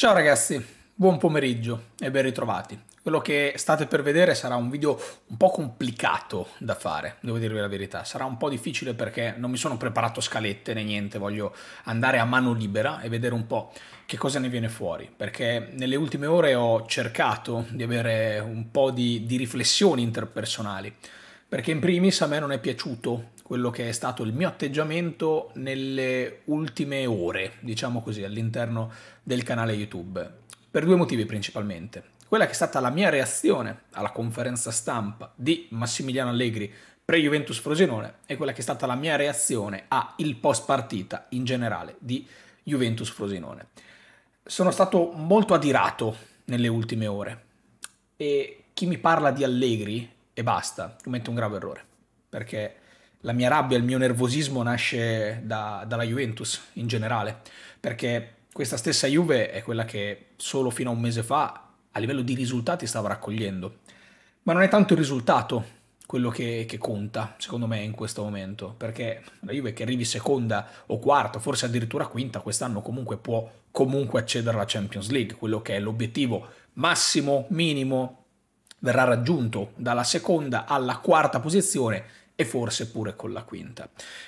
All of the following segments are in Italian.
Ciao ragazzi, buon pomeriggio e ben ritrovati. Quello che state per vedere sarà un video un po' complicato da fare, devo dirvi la verità. Sarà un po' difficile perché non mi sono preparato scalette né niente, voglio andare a mano libera e vedere un po' che cosa ne viene fuori. Perché nelle ultime ore ho cercato di avere un po' di, di riflessioni interpersonali. Perché in primis a me non è piaciuto quello che è stato il mio atteggiamento nelle ultime ore, diciamo così, all'interno del canale YouTube. Per due motivi principalmente. Quella che è stata la mia reazione alla conferenza stampa di Massimiliano Allegri pre-Juventus Frosinone e quella che è stata la mia reazione al post partita in generale di Juventus Frosinone. Sono stato molto adirato nelle ultime ore e chi mi parla di Allegri e basta commette un grave errore perché la mia rabbia, il mio nervosismo nasce da, dalla Juventus in generale, perché questa stessa Juve è quella che solo fino a un mese fa a livello di risultati stava raccogliendo. Ma non è tanto il risultato quello che, che, conta, secondo me, in questo momento, perché la Juve che arrivi seconda o quarta, forse addirittura quinta, quest'anno comunque può comunque accedere alla Champions League, quello che è l'obiettivo massimo, minimo, verrà raggiunto dalla seconda alla quarta posizione e forse pure con la quinta.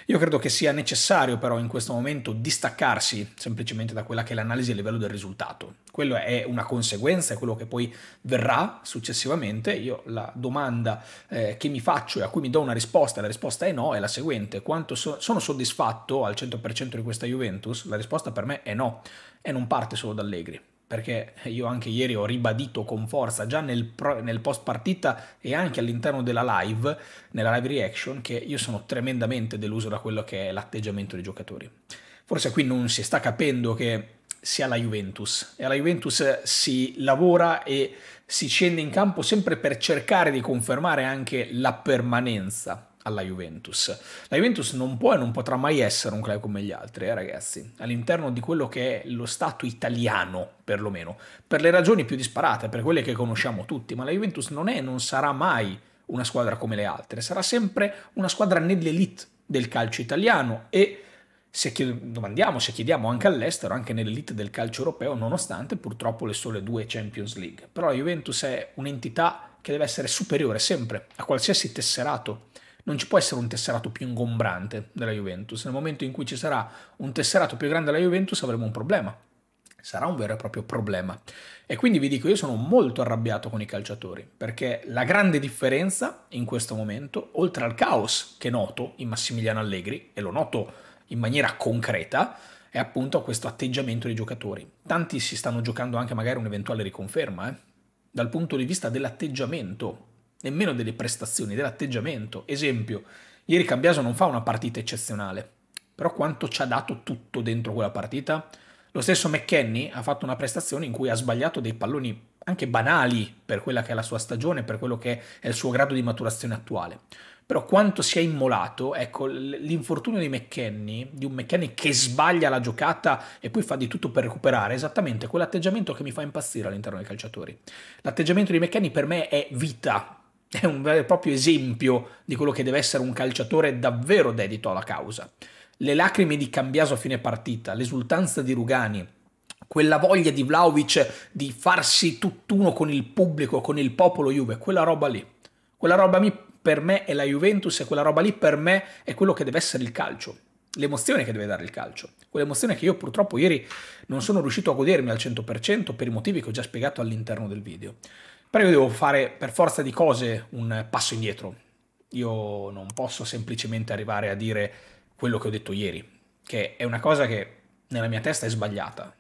Io credo che sia necessario però in questo momento distaccarsi semplicemente da quella che è l'analisi a livello del risultato. Quello è una conseguenza, è quello che poi verrà successivamente. Io la domanda eh, che mi faccio e a cui mi do una risposta, la risposta è no, è la seguente. Quanto so- sono soddisfatto al 100% di questa Juventus? La risposta per me è no e non parte solo da Allegri perché io anche ieri ho ribadito con forza, già nel, pro, nel, post partita e anche all'interno della live, nella live reaction, che io sono tremendamente deluso da quello che è l'atteggiamento dei giocatori. Forse qui non si sta capendo che sia la Juventus e alla Juventus si lavora e si scende in campo sempre per cercare di confermare anche la permanenza alla Juventus. La Juventus non può e non potrà mai essere un club come gli altri, eh, ragazzi, all'interno di quello che è lo Stato italiano, perlomeno, per le ragioni più disparate, per quelle che conosciamo tutti, ma la Juventus non è e non sarà mai una squadra come le altre, sarà sempre una squadra nell'elite del calcio italiano e se domandiamo, se chiediamo anche all'estero, anche nell'elite del calcio europeo, nonostante purtroppo le sole due Champions League. Però la Juventus è un'entità che deve essere superiore sempre a qualsiasi tesserato non ci può essere un tesserato più ingombrante della Juventus. Nel momento in cui ci sarà un tesserato più grande della Juventus avremo un problema. Sarà un vero e proprio problema. E quindi vi dico, io sono molto arrabbiato con i calciatori, perché la grande differenza in questo momento, oltre al caos che noto in Massimiliano Allegri, e lo noto in maniera concreta, è appunto questo atteggiamento dei giocatori. Tanti si stanno giocando anche magari un'eventuale riconferma, eh? dal punto di vista dell'atteggiamento nemmeno delle prestazioni, dell'atteggiamento. Esempio, ieri Cambiaso non fa una partita eccezionale, però quanto ci ha dato tutto dentro quella partita? Lo stesso McKenny ha fatto una prestazione in cui ha sbagliato dei palloni anche banali per quella che è la sua stagione, per quello che è il suo grado di maturazione attuale. Però quanto si è immolato, ecco, l'infortunio di McKenny, di un McKenny che sbaglia la giocata e poi fa di tutto per recuperare, è esattamente quell'atteggiamento che mi fa impazzire all'interno dei calciatori. L'atteggiamento di McKenny per me è vita, è un vero e proprio esempio di quello che deve essere un calciatore davvero dedito alla causa. Le lacrime di Cambiaso a fine partita, l'esultanza di Rugani, quella voglia di Vlaovic di farsi tutt'uno con il pubblico, con il popolo Juve, quella roba lì. Quella roba lì per me è la Juventus e quella roba lì per me è quello che deve essere il calcio. L'emozione che deve dare il calcio. Quell'emozione che io purtroppo ieri non sono riuscito a godermi al 100% per i motivi che ho già spiegato all'interno del video. Però io devo fare per forza di cose un passo indietro. Io non posso semplicemente arrivare a dire quello che ho detto ieri, che è una cosa che nella mia testa è sbagliata.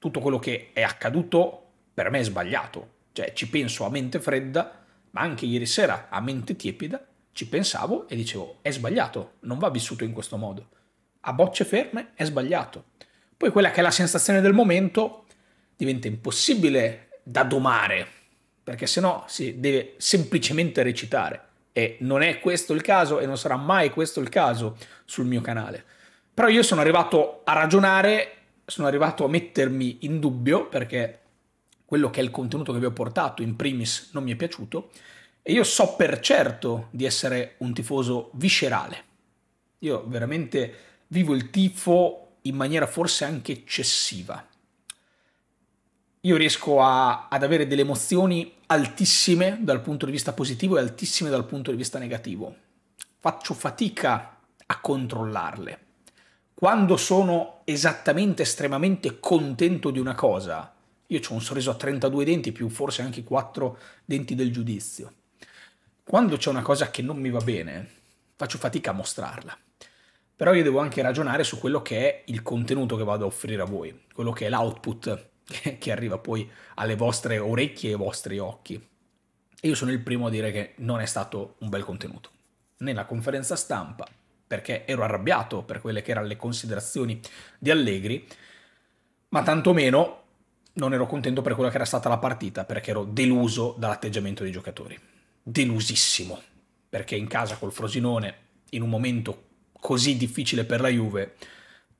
Tutto quello che è accaduto per me è sbagliato. Cioè ci penso a mente fredda, ma anche ieri sera a mente tiepida ci pensavo e dicevo è sbagliato, non va vissuto in questo modo. A bocce ferme è sbagliato. Poi quella che è la sensazione del momento diventa impossibile da domare perché se no si deve semplicemente recitare e non è questo il caso e non sarà mai questo il caso sul mio canale. Però io sono arrivato a ragionare, sono arrivato a mettermi in dubbio perché quello che è il contenuto che vi ho portato in primis non mi è piaciuto e io so per certo di essere un tifoso viscerale. Io veramente vivo il tifo in maniera forse anche eccessiva. Io riesco a, ad avere delle emozioni altissime dal punto di vista positivo e altissime dal punto di vista negativo. Faccio fatica a controllarle. Quando sono esattamente estremamente contento di una cosa, io ho un sorriso a 32 denti più forse anche 4 denti del giudizio. Quando c'è una cosa che non mi va bene, faccio fatica a mostrarla. Però io devo anche ragionare su quello che è il contenuto che vado a offrire a voi, quello che è l'output che arriva poi alle vostre orecchie e ai vostri occhi. E io sono il primo a dire che non è stato un bel contenuto. Nella conferenza stampa, perché ero arrabbiato per quelle che erano le considerazioni di Allegri, ma tantomeno non ero contento per quella che era stata la partita, perché ero deluso dall'atteggiamento dei giocatori. Delusissimo, perché in casa col Frosinone, in un momento così difficile per la Juve,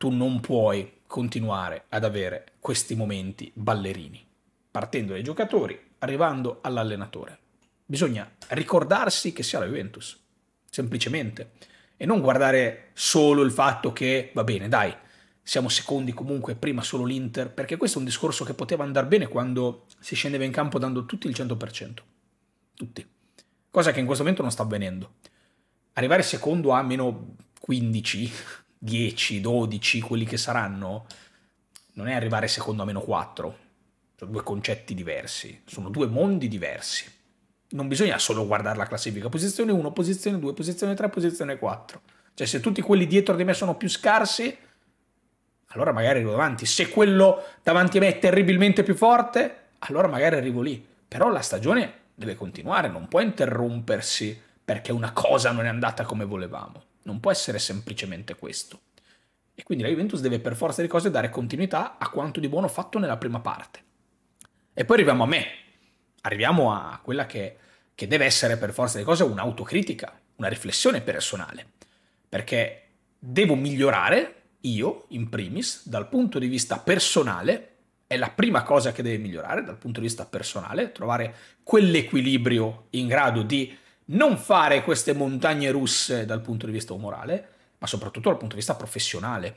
tu non puoi continuare ad avere questi momenti ballerini, partendo dai giocatori, arrivando all'allenatore. Bisogna ricordarsi che sia la Juventus, semplicemente, e non guardare solo il fatto che, va bene, dai, siamo secondi comunque, prima solo l'Inter, perché questo è un discorso che poteva andare bene quando si scendeva in campo dando tutti il 100%. Tutti. Cosa che in questo momento non sta avvenendo. Arrivare secondo a meno 15 10, 12, quelli che saranno, non è arrivare secondo a meno 4. Sono due concetti diversi, sono due mondi diversi. Non bisogna solo guardare la classifica, posizione 1, posizione 2, posizione 3, posizione 4. Cioè se tutti quelli dietro di me sono più scarsi, allora magari arrivo davanti. Se quello davanti a me è terribilmente più forte, allora magari arrivo lì. Però la stagione deve continuare, non può interrompersi perché una cosa non è andata come volevamo. Non può essere semplicemente questo. E quindi la Juventus deve per forza di cose dare continuità a quanto di buono fatto nella prima parte. E poi arriviamo a me. Arriviamo a quella che, che deve essere per forza di cose un'autocritica, una riflessione personale. Perché devo migliorare, io in primis, dal punto di vista personale, è la prima cosa che deve migliorare dal punto di vista personale, trovare quell'equilibrio in grado di non fare queste montagne russe dal punto di vista umorale, ma soprattutto dal punto di vista professionale,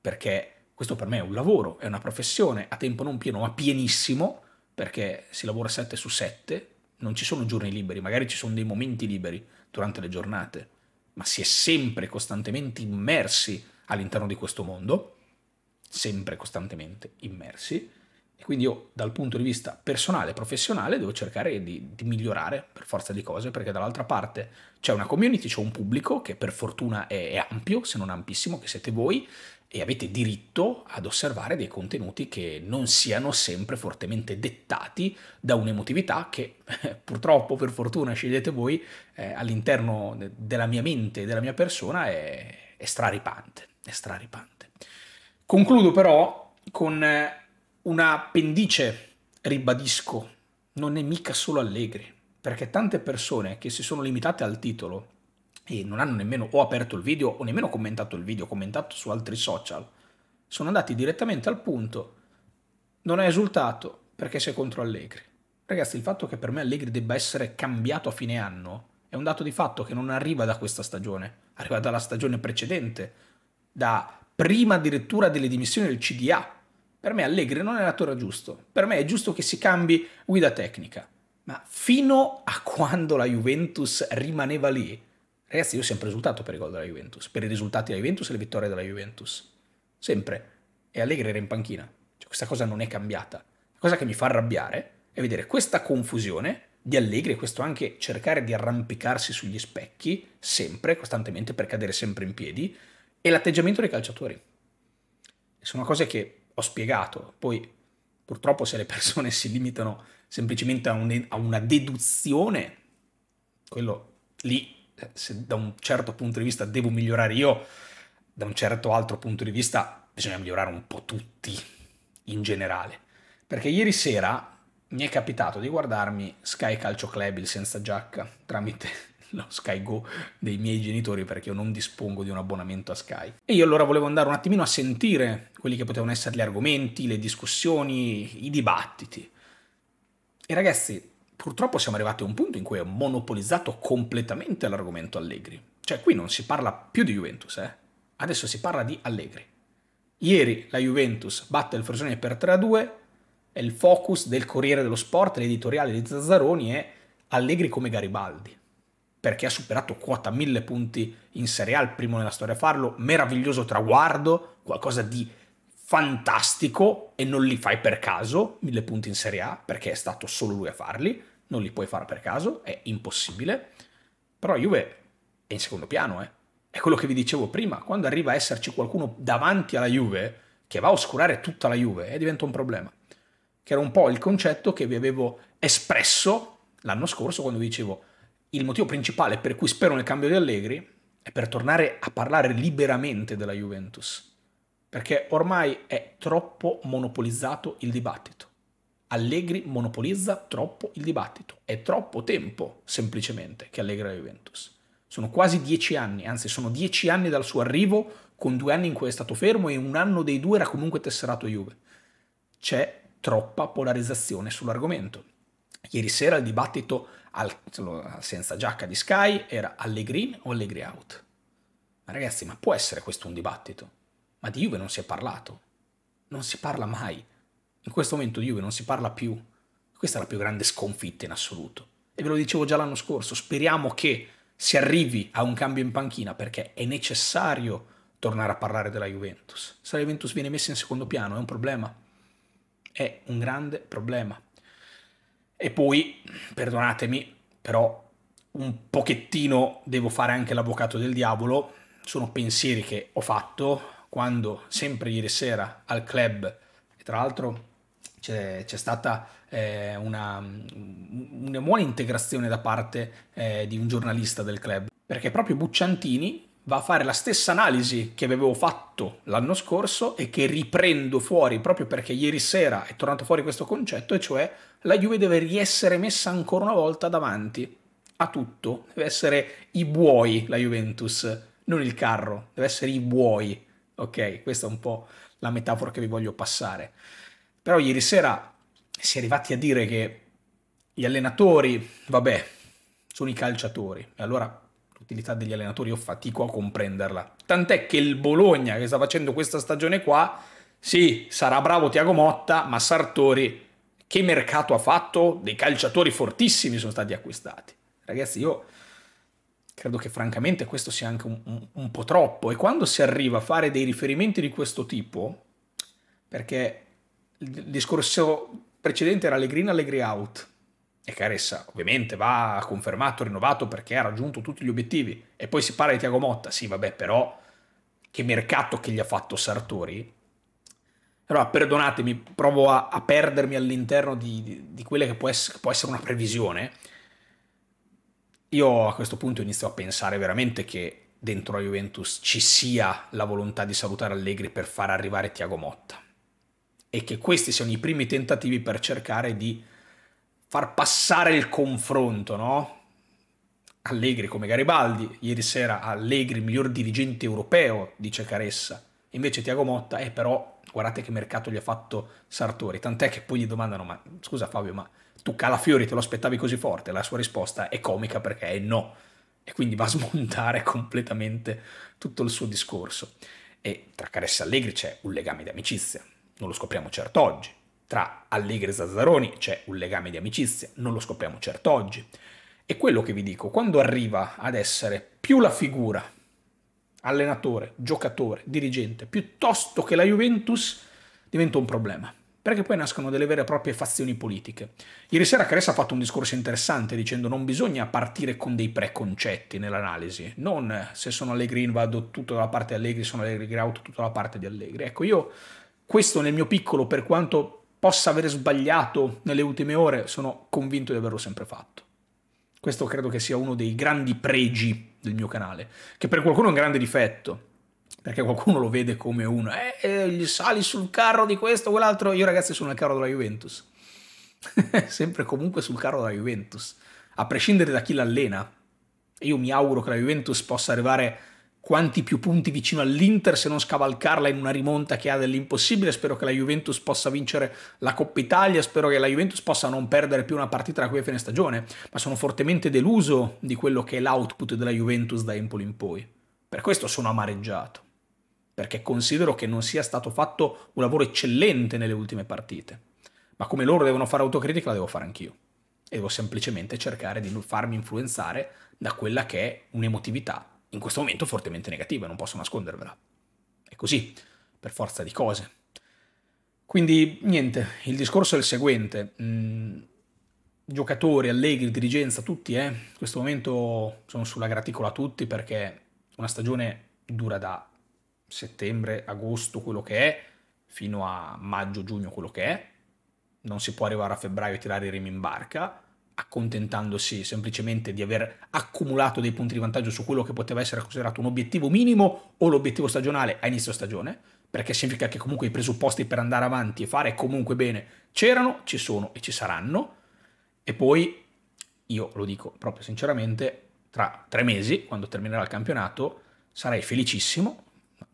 perché questo per me è un lavoro, è una professione a tempo non pieno, ma pienissimo, perché si lavora 7 su 7, non ci sono giorni liberi, magari ci sono dei momenti liberi durante le giornate, ma si è sempre costantemente immersi all'interno di questo mondo, sempre costantemente immersi, e quindi io dal punto di vista personale e professionale devo cercare di, di, migliorare per forza di cose, perché dall'altra parte c'è una community, c'è un pubblico che per fortuna è, è ampio, se non ampissimo, che siete voi, e avete diritto ad osservare dei contenuti che non siano sempre fortemente dettati da un'emotività che eh, purtroppo, per fortuna, scegliete voi, eh, all'interno della mia mente e della mia persona è, è straripante, è straripante. Concludo però con eh, una pendice, ribadisco, non è mica solo Allegri, perché tante persone che si sono limitate al titolo e non hanno nemmeno o aperto il video o nemmeno commentato il video, commentato su altri social, sono andati direttamente al punto, non è esultato perché sei contro Allegri. Ragazzi, il fatto che per me Allegri debba essere cambiato a fine anno è un dato di fatto che non arriva da questa stagione, arriva dalla stagione precedente, da prima addirittura delle dimissioni del CDA, per me Allegri non è l'attore giusto. Per me è giusto che si cambi guida tecnica. Ma fino a quando la Juventus rimaneva lì, ragazzi, io ho sempre risultato per i gol della Juventus, per i risultati della Juventus e le vittorie della Juventus. Sempre. E Allegri era in panchina. Cioè, questa cosa non è cambiata. La cosa che mi fa arrabbiare è vedere questa confusione di Allegri e questo anche cercare di arrampicarsi sugli specchi, sempre, costantemente, per cadere sempre in piedi, e l'atteggiamento dei calciatori. Sono cose che ho spiegato. Poi purtroppo se le persone si limitano semplicemente a, un, a una deduzione, quello lì, eh, se da un certo punto di vista devo migliorare io, da un certo altro punto di vista bisogna migliorare un po' tutti in generale. Perché ieri sera mi è capitato di guardarmi Sky Calcio Club il senza giacca tramite lo Sky Go dei miei genitori perché io non dispongo di un abbonamento a Sky. E io allora volevo andare un attimino a sentire quelli che potevano essere gli argomenti, le discussioni, i dibattiti. E ragazzi, purtroppo siamo arrivati a un punto in cui ho monopolizzato completamente l'argomento Allegri. Cioè qui non si parla più di Juventus, eh? Adesso si parla di Allegri. Ieri la Juventus batte il Frosinone per 3-2, E il focus del Corriere dello Sport, l'editoriale di Zazzaroni è Allegri come Garibaldi, perché ha superato quota 1000 punti in Serie A, il primo nella storia a farlo, meraviglioso traguardo, qualcosa di fantastico e non li fai per caso, 1000 punti in Serie A, perché è stato solo lui a farli, non li puoi fare per caso, è impossibile. Però Juve è in secondo piano, eh. È quello che vi dicevo prima, quando arriva a esserci qualcuno davanti alla Juve che va a oscurare tutta la Juve, eh, diventa un problema. Che era un po' il concetto che vi avevo espresso l'anno scorso quando vi dicevo il motivo principale per cui spero nel cambio di Allegri è per tornare a parlare liberamente della Juventus. Perché ormai è troppo monopolizzato il dibattito. Allegri monopolizza troppo il dibattito. È troppo tempo, semplicemente, che Allegri la Juventus. Sono quasi dieci anni, anzi sono dieci anni dal suo arrivo, con due anni in cui è stato fermo e un anno dei due era comunque tesserato Juve. C'è troppa polarizzazione sull'argomento. Ieri sera il dibattito al, senza giacca di Sky era Allegri o Allegri out. Ma ragazzi, ma può essere questo un dibattito? Ma di Juve non si è parlato. Non si parla mai. In questo momento di Juve non si parla più. Questa è la più grande sconfitta in assoluto. E ve lo dicevo già l'anno scorso, speriamo che si arrivi a un cambio in panchina perché è necessario tornare a parlare della Juventus. Se la Juventus viene messa in secondo piano è un problema. È un grande problema. E poi, perdonatemi, però un pochettino devo fare anche l'avvocato del diavolo. Sono pensieri che ho fatto quando sempre ieri sera al club, e tra l'altro c'è, stata eh, una, una, buona integrazione da parte eh, di un giornalista del club, perché proprio Bucciantini va a fare la stessa analisi che avevo fatto l'anno scorso e che riprendo fuori proprio perché ieri sera è tornato fuori questo concetto, e cioè la Juve deve riessere messa ancora una volta davanti a tutto, deve essere i buoi la Juventus, non il carro, deve essere i buoi, ok? Questa è un po' la metafora che vi voglio passare. Però ieri sera si è arrivati a dire che gli allenatori, vabbè, sono i calciatori. E allora l'utilità degli allenatori io fatico a comprenderla. Tant'è che il Bologna che sta facendo questa stagione qua, sì, sarà bravo Tiago Motta, ma Sartori, che mercato ha fatto? Dei calciatori fortissimi sono stati acquistati. Ragazzi, io credo che francamente questo sia anche un, un, un po' troppo. E quando si arriva a fare dei riferimenti di questo tipo, perché il discorso precedente era Allegri Allegri out e Caressa ovviamente va confermato, rinnovato perché ha raggiunto tutti gli obiettivi. E poi si parla di Tiago Motta, sì vabbè però che mercato che gli ha fatto Sartori? Allora perdonatemi, provo a, a perdermi all'interno di, di, di quella che può essere, può essere una previsione. Io a questo punto inizio a pensare veramente che dentro la Juventus ci sia la volontà di salutare Allegri per far arrivare Tiago Motta. E che questi siano i primi tentativi per cercare di far passare il confronto, no? Allegri come Garibaldi, ieri sera Allegri il miglior dirigente europeo, dice Caressa, invece Tiago Motta, eh però guardate che mercato gli ha fatto Sartori, tant'è che poi gli domandano, ma scusa Fabio, ma tu Calafiori te lo aspettavi così forte? La sua risposta è comica perché è no, e quindi va a smontare completamente tutto il suo discorso. E tra Caressa e Allegri c'è un legame di amicizia, non lo scopriamo certo oggi. Tra Allegri e Zazzaroni c'è un legame di amicizia, non lo scopriamo certo oggi. E quello che vi dico, quando arriva ad essere più la figura, allenatore, giocatore, dirigente, piuttosto che la Juventus, diventa un problema. Perché poi nascono delle vere e proprie fazioni politiche. Ieri sera Caressa ha fatto un discorso interessante dicendo non bisogna partire con dei preconcetti nell'analisi, non se sono Allegri vado tutto dalla parte di Allegri, sono Allegri out tutto dalla parte di Allegri. Ecco, io questo nel mio piccolo, per quanto possa aver sbagliato nelle ultime ore, sono convinto di averlo sempre fatto. Questo credo che sia uno dei grandi pregi del mio canale, che per qualcuno è un grande difetto, perché qualcuno lo vede come uno, eh, eh gli sali sul carro di questo o quell'altro, io ragazzi sono nel carro della Juventus, sempre comunque sul carro della Juventus, a prescindere da chi l'allena. Io mi auguro che la Juventus possa arrivare quanti più punti vicino all'Inter se non scavalcarla in una rimonta che ha dell'impossibile. Spero che la Juventus possa vincere la Coppa Italia, spero che la Juventus possa non perdere più una partita da qui a fine stagione, ma sono fortemente deluso di quello che è l'output della Juventus da Empoli in poi. Per questo sono amareggiato, perché considero che non sia stato fatto un lavoro eccellente nelle ultime partite. Ma come loro devono fare autocritica, la devo fare anch'io. E devo semplicemente cercare di farmi influenzare da quella che è un'emotività, in questo momento fortemente negativa, non posso nascondervela. È così, per forza di cose. Quindi, niente, il discorso è il seguente. Mm, giocatori, allegri, dirigenza, tutti, eh, in questo momento sono sulla graticola tutti perché una stagione dura da settembre, agosto, quello che è, fino a maggio, giugno, quello che è. Non si può arrivare a febbraio e tirare i remi in barca, accontentandosi semplicemente di aver accumulato dei punti di vantaggio su quello che poteva essere considerato un obiettivo minimo o l'obiettivo stagionale a inizio stagione, perché significa che comunque i presupposti per andare avanti e fare comunque bene c'erano, ci sono e ci saranno e poi, io lo dico proprio sinceramente, tra tre mesi, quando terminerà il campionato, sarei felicissimo,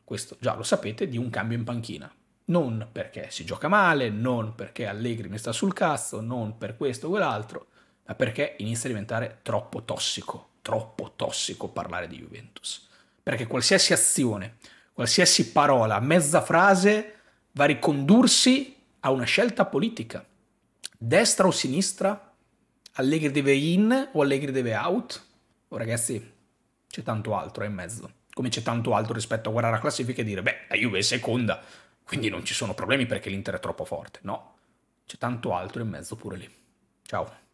questo già lo sapete, di un cambio in panchina. Non perché si gioca male, non perché Allegri mi sta sul cazzo, non per questo o quell'altro, ma perché inizia a diventare troppo tossico, troppo tossico parlare di Juventus. Perché qualsiasi azione, qualsiasi parola, mezza frase va a ricondursi a una scelta politica. Destra o sinistra, Allegri deve in o Allegri deve out? Oh, ragazzi, c'è tanto altro in mezzo. Come c'è tanto altro rispetto a guardare la classifica e dire, beh, la Juve è seconda, quindi non ci sono problemi perché l'Inter è troppo forte. No, c'è tanto altro in mezzo pure lì. Ciao.